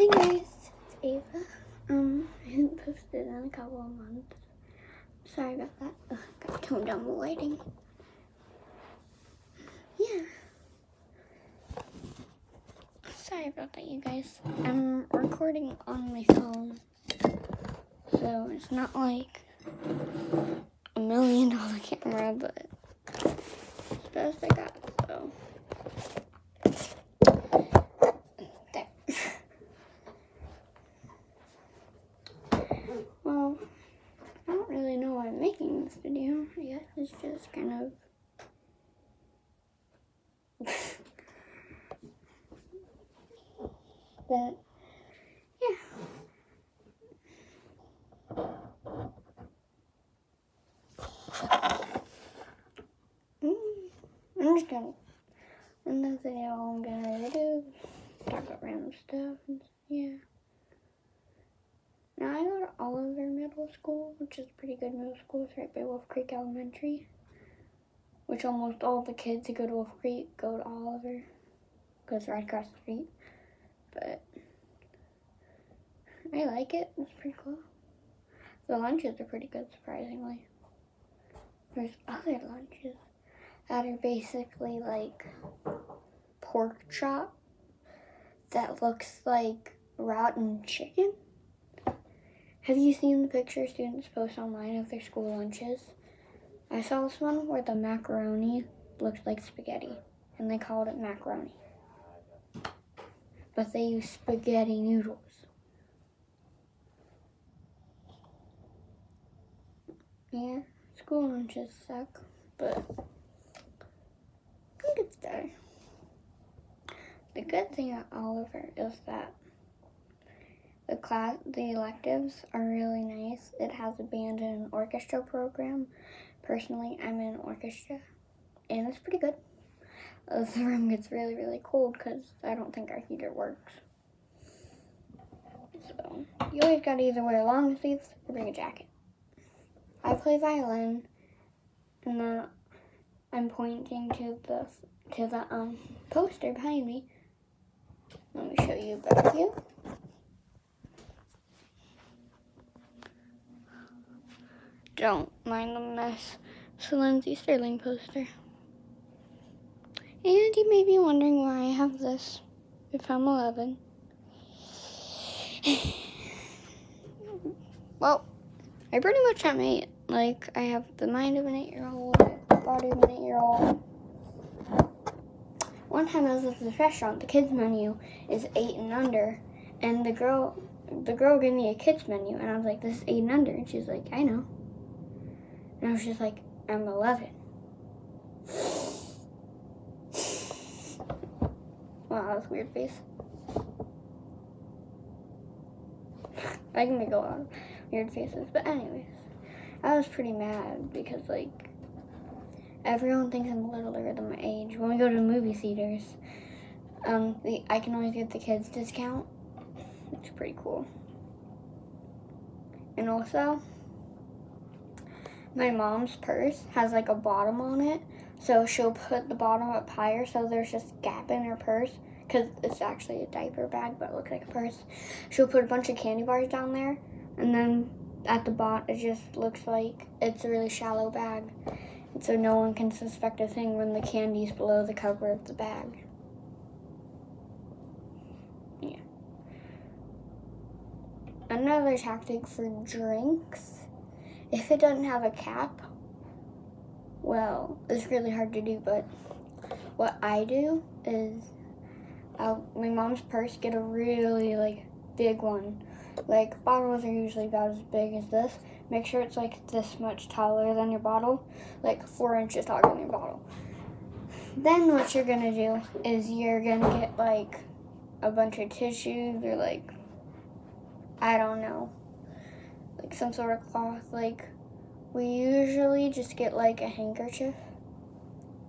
Hey guys, it's Ava. Um, I haven't posted in a couple of months. Sorry about that. Ugh, gotta tone down the lighting. Yeah. Sorry about that, you guys. I'm recording on my phone, so it's not like a million dollar camera, but it's the best I got, so. There. Well, I don't really know why I'm making this video. I guess it's kind of. but, yeah. Mm, I'm just gonna. In this video, I'm gonna do talk about random stuff and yeah. Now I go to Oliver Middle School, which is pretty good middle school. It's right by Wolf Creek Elementary. Which almost all the kids who go to Wolf Creek go to Oliver. Because right across the street. But I like it. It's pretty cool. The lunches are pretty good, surprisingly. There's other lunches that are basically like pork chop that looks like rotten chicken. Have you seen the picture students post online of their school lunches? I saw this one where the macaroni looked like spaghetti, and they called it macaroni. But they use spaghetti noodles. Yeah, school lunches suck, but I think it's better. The good thing at Oliver is that the class, the electives are really nice. It has a band and an orchestra program. Personally, I'm in orchestra, and it's pretty good. Uh, the room gets really, really cold because I don't think our heater works. So, you always gotta either wear long sleeves or bring a jacket. I play violin, and then I'm pointing to the to the um poster behind me. Let me show you back here. Don't mind the mess. It's the Lindsey Stirling poster. And you may be wondering why I have this if I'm 11. well, I pretty much am 8. Like, I have the mind of an 8 year old, the body of an 8 year old. One time I was at this restaurant, the kids menu is 8 and under, and the girl the girl gave me a kids menu, and I was like, this is 8 and under, and she's like, I know. And I was just like, I'm 11. Wow, that was a weird face. I can make a lot of weird faces, but anyways, I was pretty mad because like everyone thinks I'm littler than my age. When we go to movie theaters, um, the I can always get the kids discount, is pretty cool. And also, my mom's purse has like a bottom on it, so she'll put the bottom up higher so there's just gap in her purse because it's actually a diaper bag but it looks like a purse. She'll put a bunch of candy bars down there and then at the bottom it just looks like it's a really shallow bag. And so no one can suspect a thing when the candy's below the cover of the bag. Yeah. Another tactic for drinks, if it doesn't have a cap, well, it's really hard to do, but what I do is I'll, my mom's purse get a really like big one. Like bottles are usually about as big as this. Make sure it's like this much taller than your bottle, like four inches taller than your bottle. Then what you're gonna do is you're gonna get like a bunch of tissues or like I don't know, like some sort of cloth. Like we usually just get like a handkerchief.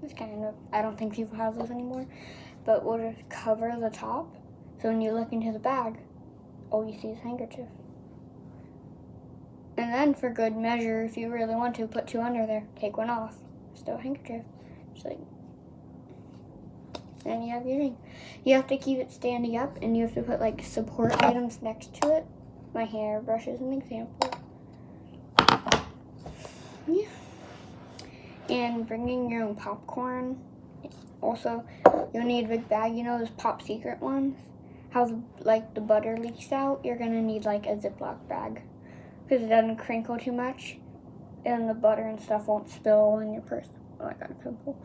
It's kind of I don't think people have those anymore, but we'll just cover the top. So when you look into the bag, all you see is handkerchief. And then for good measure, if you really want to, put two under there. Take one off. Still a handkerchief. Just like Then you have your ring. You have to keep it standing up and you have to put like support items next to it. My hairbrush is an example. Yeah. And bringing your own popcorn. Also, you'll need a big bag. You know those pop secret ones? How like the butter leaks out? You're gonna need like a Ziploc bag because it doesn't crinkle too much, and the butter and stuff won't spill in your purse. Oh, I got a pimple.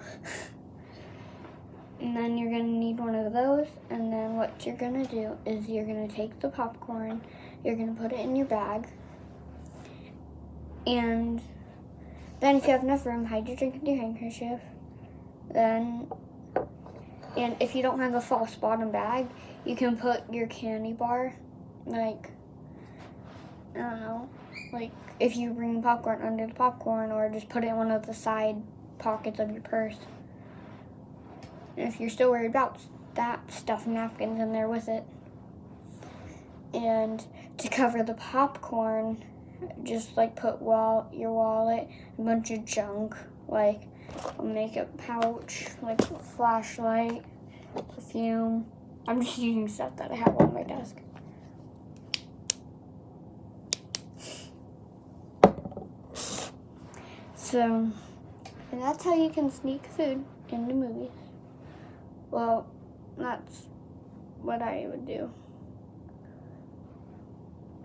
and then you're gonna need one of those, and then what you're gonna do is you're gonna take the popcorn, you're gonna put it in your bag, and then if you have enough room, hide your drink in your handkerchief. Then, and if you don't have a false bottom bag, you can put your candy bar, like, I don't know, like if you bring popcorn under the popcorn or just put it in one of the side pockets of your purse. And if you're still worried about that, stuff napkins in there with it. And to cover the popcorn, just like put wall your wallet, a bunch of junk, like a makeup pouch, like a flashlight, perfume. I'm just using stuff that I have on my desk. So, and that's how you can sneak food into movies. Well, that's what I would do.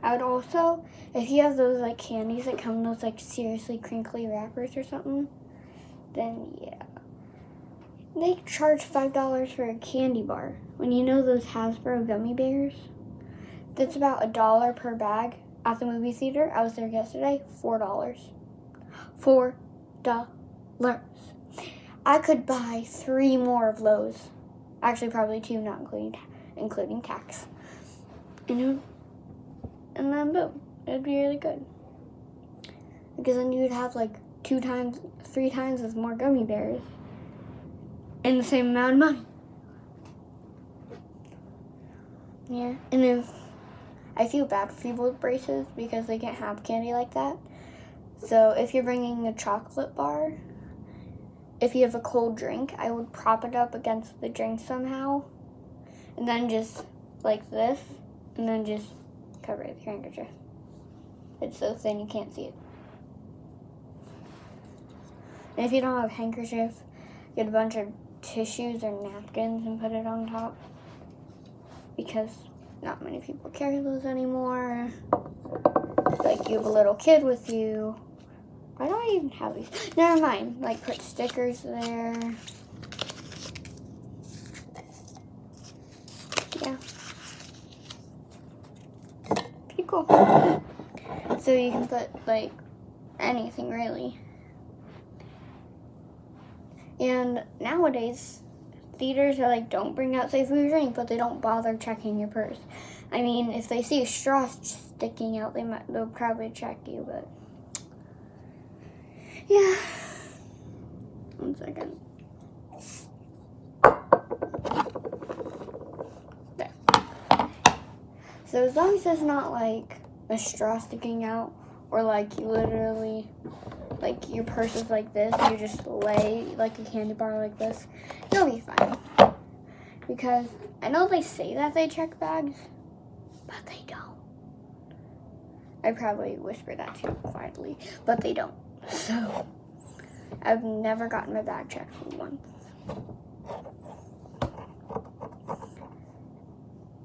I would also, if you have those like candies that come in those like seriously crinkly wrappers or something, then yeah. They charge $5 for a candy bar. When you know those Hasbro gummy bears, that's about a dollar per bag at the movie theater. I was there yesterday, $4. $4. I could buy three more of those. Actually, probably two, not including including tax. You know, and then boom, it'd be really good. Because then you'd have like two times, three times as more gummy bears and the same amount of money. Yeah, and if I feel bad for people with braces because they can't have candy like that. So if you're bringing a chocolate bar, if you have a cold drink, I would prop it up against the drink somehow, and then just like this, and then just cover it with your handkerchief. It's so thin you can't see it. And if you don't have a handkerchief, get a bunch of tissues or napkins and put it on top because not many people carry those anymore. Like you have a little kid with you. Why do I even have these? Never mind. Like put stickers there. Yeah. Cool. So you can put like anything really. And nowadays, theaters are like, don't bring out safe food or drink, but they don't bother checking your purse. I mean, if they see a straw sticking out, they might they'll probably check you, but yeah. One second. So as long as it's not like a straw sticking out, or like you literally like your purse is like this, you just lay like a candy bar like this, you'll be fine. Because I know they say that they check bags, but they don't. I probably whisper that too quietly, but they don't. So, I've never gotten my bag checked once.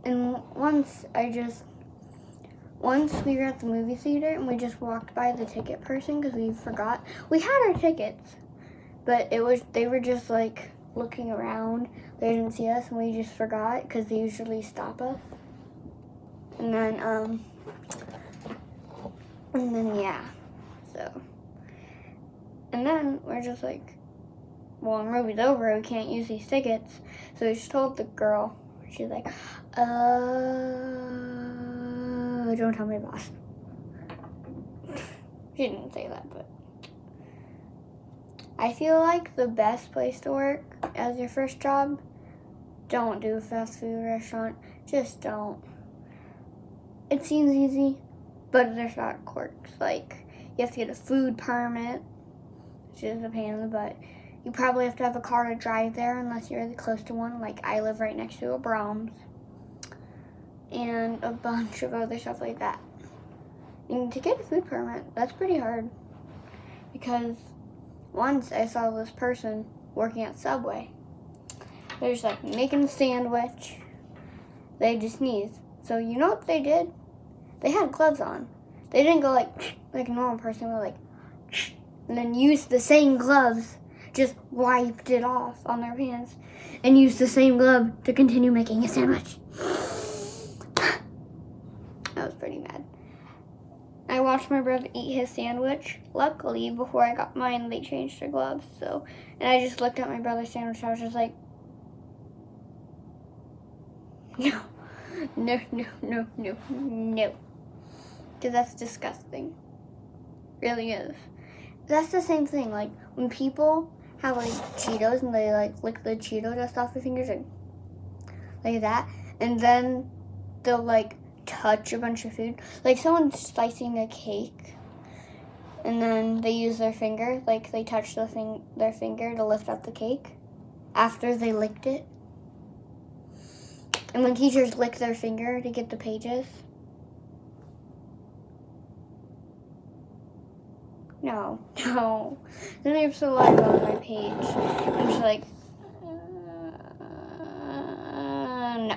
And once I just once we were at the movie theater and we just walked by the ticket person because we forgot. We had our tickets, but it was they were just like looking around. They didn't see us and we just forgot because they usually stop us. And then um and then yeah. So and then we're just like well, the movie's over, we can't use these tickets. So we just told the girl, she's like, uh don't tell my boss. she didn't say that, but I feel like the best place to work as your first job, don't do a fast food restaurant. Just don't. It seems easy, but there's not quirks. Like, you have to get a food permit, which is a pain in the butt. You probably have to have a car to drive there unless you're close to one. Like I live right next to a Braum's. And a bunch of other stuff like that. And to get a food permit, that's pretty hard. Because once I saw this person working at Subway. They're just like making a sandwich. They just sneeze. So you know what they did? They had gloves on. They didn't go like like a normal person would like and then use the same gloves, just wiped it off on their hands, and used the same glove to continue making a sandwich. I was pretty mad. I watched my brother eat his sandwich. Luckily, before I got mine, they changed their gloves. So, and I just looked at my brother's sandwich. I was just like, no, no, no, no, no, no, because that's disgusting. Really is. That's the same thing. Like when people have like Cheetos and they like lick the Cheeto dust off their fingers and like that, and then they'll like touch a bunch of food. Like someone's slicing a cake and then they use their finger, like they touch the thing their finger to lift up the cake after they licked it. And when teachers lick their finger to get the pages. No, no. Then I have to live on my page. I'm just like, uh, no.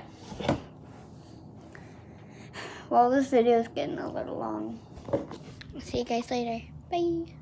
Well, this video is getting a little long. See you guys later. Bye.